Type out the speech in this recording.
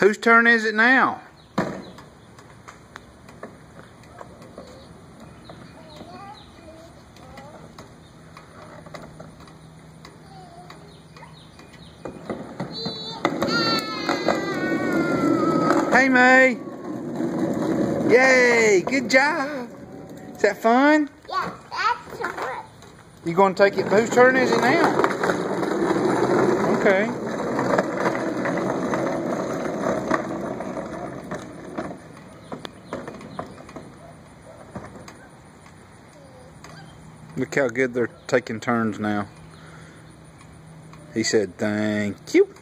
Whose turn is it now? Hey, May. Yay, good job. Is that fun? Yeah, that's fun. You gonna take it? Whose turn is it now? Okay. Look how good they're taking turns now. He said, thank you.